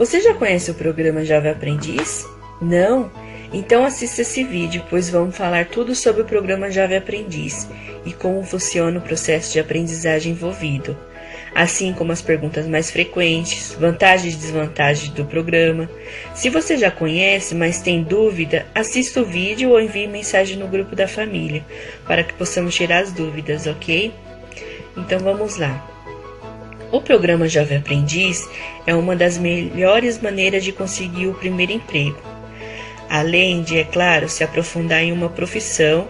Você já conhece o programa Jovem Aprendiz? Não? Então assista esse vídeo, pois vamos falar tudo sobre o programa Jovem Aprendiz e como funciona o processo de aprendizagem envolvido, assim como as perguntas mais frequentes, vantagens e desvantagens do programa. Se você já conhece, mas tem dúvida, assista o vídeo ou envie mensagem no grupo da família para que possamos tirar as dúvidas, ok? Então vamos lá. O programa Jovem Aprendiz é uma das melhores maneiras de conseguir o primeiro emprego. Além de, é claro, se aprofundar em uma profissão,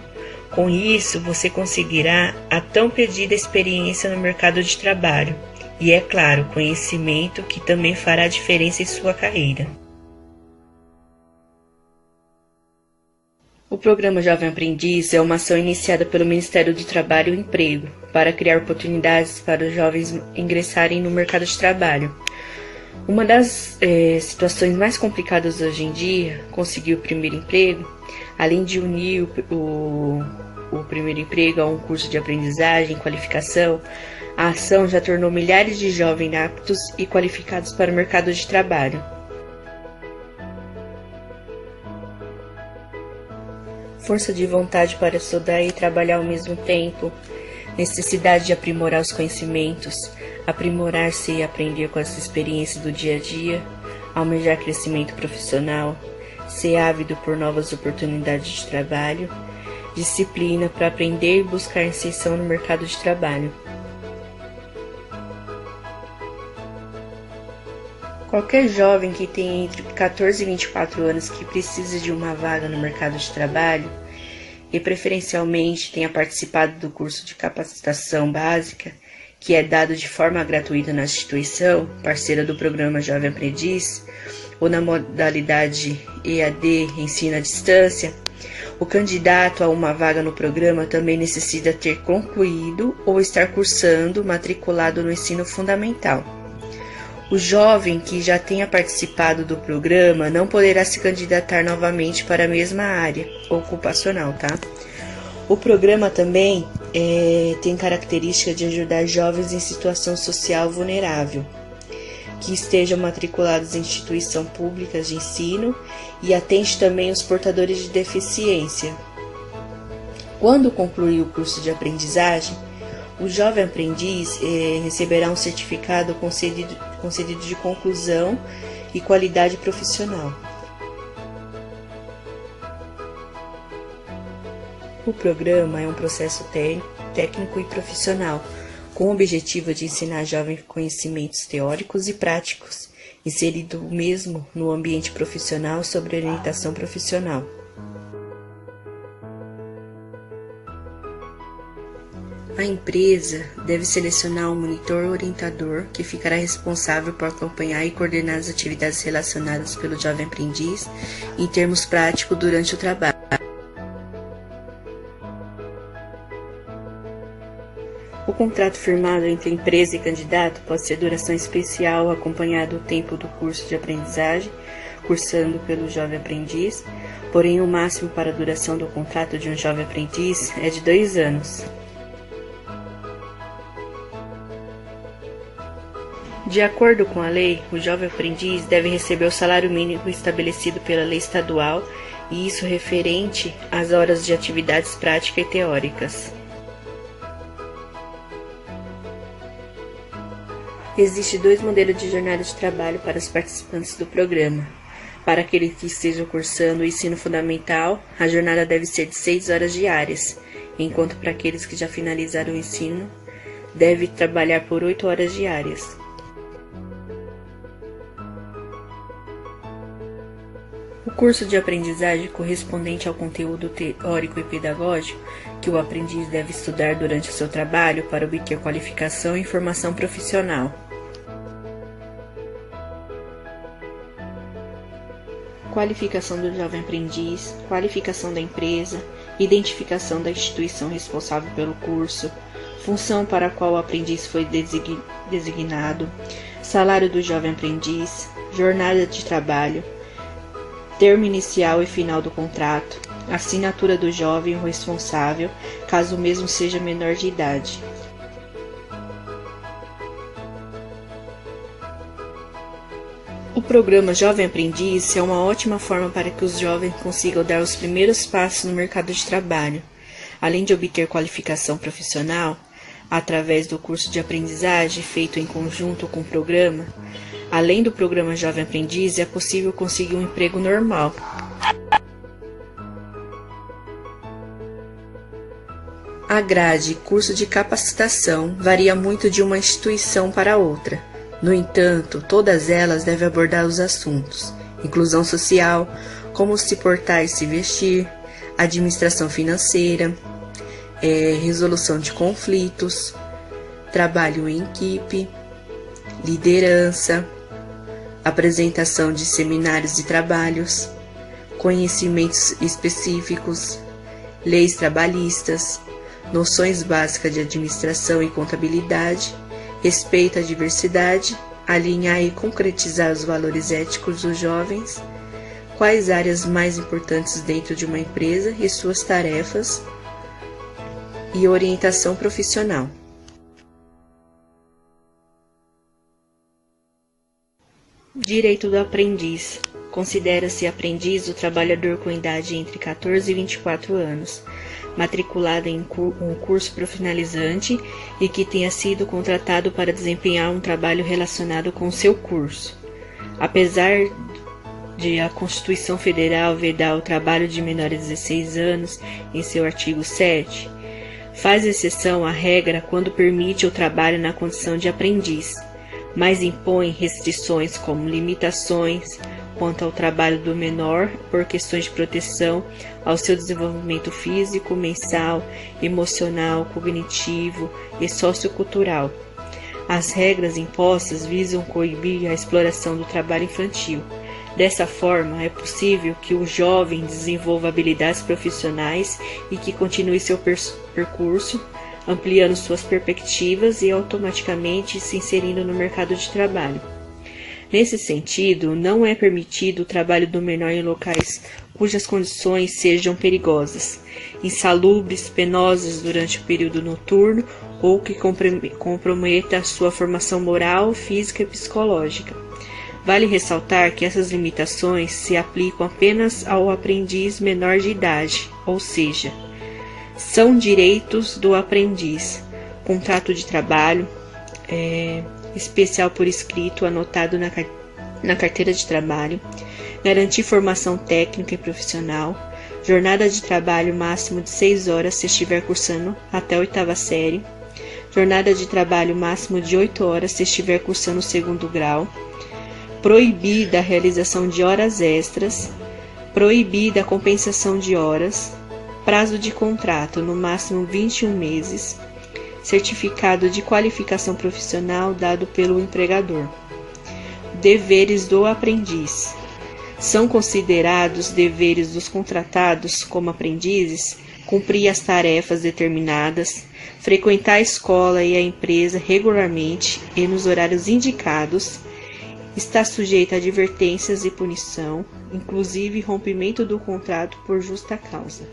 com isso você conseguirá a tão pedida experiência no mercado de trabalho e, é claro, conhecimento que também fará diferença em sua carreira. O programa Jovem Aprendiz é uma ação iniciada pelo Ministério do Trabalho e Emprego para criar oportunidades para os jovens ingressarem no mercado de trabalho. Uma das é, situações mais complicadas hoje em dia, conseguir o primeiro emprego, além de unir o, o, o primeiro emprego a um curso de aprendizagem e qualificação, a ação já tornou milhares de jovens aptos e qualificados para o mercado de trabalho. Força de vontade para estudar e trabalhar ao mesmo tempo, necessidade de aprimorar os conhecimentos, aprimorar-se e aprender com as experiências do dia a dia, almejar crescimento profissional, ser ávido por novas oportunidades de trabalho, disciplina para aprender e buscar inserção no mercado de trabalho. Qualquer jovem que tenha entre 14 e 24 anos que precise de uma vaga no mercado de trabalho e preferencialmente tenha participado do curso de capacitação básica, que é dado de forma gratuita na instituição, parceira do programa Jovem Aprendiz, ou na modalidade EAD, ensino à distância, o candidato a uma vaga no programa também necessita ter concluído ou estar cursando matriculado no ensino fundamental. O jovem que já tenha participado do programa não poderá se candidatar novamente para a mesma área ocupacional, tá? O programa também é, tem característica de ajudar jovens em situação social vulnerável, que estejam matriculados em instituição públicas de ensino e atende também os portadores de deficiência. Quando concluir o curso de aprendizagem, o jovem aprendiz eh, receberá um certificado concedido, concedido de conclusão e qualidade profissional. O programa é um processo técnico e profissional, com o objetivo de ensinar jovens conhecimentos teóricos e práticos, inserido mesmo no ambiente profissional sobre orientação profissional. A empresa deve selecionar um monitor orientador que ficará responsável por acompanhar e coordenar as atividades relacionadas pelo jovem aprendiz em termos práticos durante o trabalho. O contrato firmado entre empresa e candidato pode ser duração especial acompanhado do tempo do curso de aprendizagem, cursando pelo jovem aprendiz, porém o máximo para a duração do contrato de um jovem aprendiz é de dois anos. De acordo com a lei, o jovem aprendiz deve receber o salário mínimo estabelecido pela lei estadual e isso referente às horas de atividades práticas e teóricas. Existem dois modelos de jornada de trabalho para os participantes do programa. Para aqueles que estejam cursando o ensino fundamental, a jornada deve ser de 6 horas diárias, enquanto para aqueles que já finalizaram o ensino, deve trabalhar por 8 horas diárias. O curso de aprendizagem correspondente ao conteúdo teórico e pedagógico que o aprendiz deve estudar durante o seu trabalho para obter qualificação e formação profissional. Qualificação do jovem aprendiz, qualificação da empresa, identificação da instituição responsável pelo curso, função para a qual o aprendiz foi designado, salário do jovem aprendiz, jornada de trabalho, termo inicial e final do contrato, assinatura do jovem responsável, caso o mesmo seja menor de idade. O programa Jovem Aprendiz é uma ótima forma para que os jovens consigam dar os primeiros passos no mercado de trabalho. Além de obter qualificação profissional, através do curso de aprendizagem feito em conjunto com o programa, além do programa Jovem Aprendiz, é possível conseguir um emprego normal. A grade curso de capacitação varia muito de uma instituição para outra. No entanto, todas elas devem abordar os assuntos: inclusão social, como se portar e se vestir, administração financeira, é, resolução de conflitos, trabalho em equipe, liderança, apresentação de seminários e trabalhos, conhecimentos específicos, leis trabalhistas, noções básicas de administração e contabilidade, respeito à diversidade, alinhar e concretizar os valores éticos dos jovens, quais áreas mais importantes dentro de uma empresa e suas tarefas, e orientação profissional. Direito do aprendiz. Considera-se aprendiz o trabalhador com idade entre 14 e 24 anos, matriculado em um curso profissionalizante e que tenha sido contratado para desempenhar um trabalho relacionado com seu curso. Apesar de a Constituição Federal vedar o trabalho de menores de 16 anos em seu artigo 7, faz exceção à regra quando permite o trabalho na condição de aprendiz mas impõe restrições como limitações quanto ao trabalho do menor por questões de proteção ao seu desenvolvimento físico, mensal, emocional, cognitivo e sociocultural. As regras impostas visam coibir a exploração do trabalho infantil. Dessa forma, é possível que o jovem desenvolva habilidades profissionais e que continue seu percurso ampliando suas perspectivas e automaticamente se inserindo no mercado de trabalho. Nesse sentido, não é permitido o trabalho do menor em locais cujas condições sejam perigosas, insalubres, penosas durante o período noturno ou que comprometa a sua formação moral, física e psicológica. Vale ressaltar que essas limitações se aplicam apenas ao aprendiz menor de idade, ou seja, são direitos do aprendiz, contrato de trabalho, é, especial por escrito anotado na, na carteira de trabalho, garantir formação técnica e profissional, jornada de trabalho máximo de 6 horas se estiver cursando até a oitava série, jornada de trabalho máximo de 8 horas se estiver cursando o segundo grau, proibida a realização de horas extras, proibida a compensação de horas, prazo de contrato no máximo 21 meses, certificado de qualificação profissional dado pelo empregador. Deveres do aprendiz. São considerados deveres dos contratados como aprendizes cumprir as tarefas determinadas, frequentar a escola e a empresa regularmente e nos horários indicados, está sujeito a advertências e punição, inclusive rompimento do contrato por justa causa.